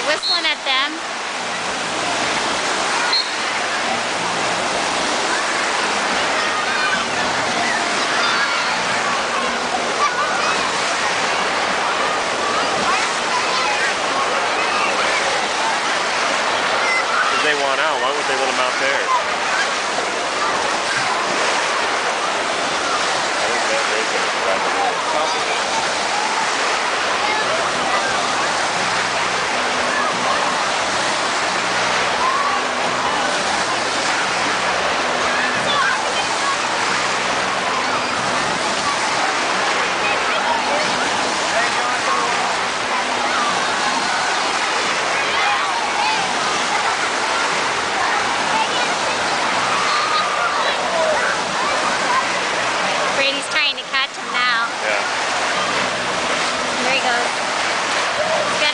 Okay, whistling at them. They want out, why would they let them out there?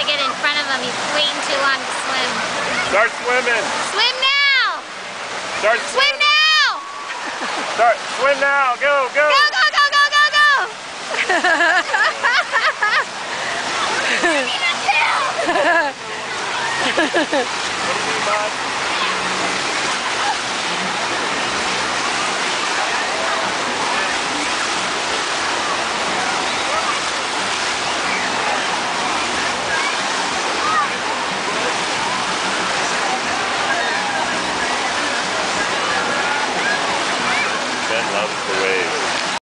Get in front of him. He's waiting too long to swim. Start swimming. Swim now! Start Swim swimming. now! Start swim now. Go, go. Go, go, go, go, go, go! Do you mean, bud? out.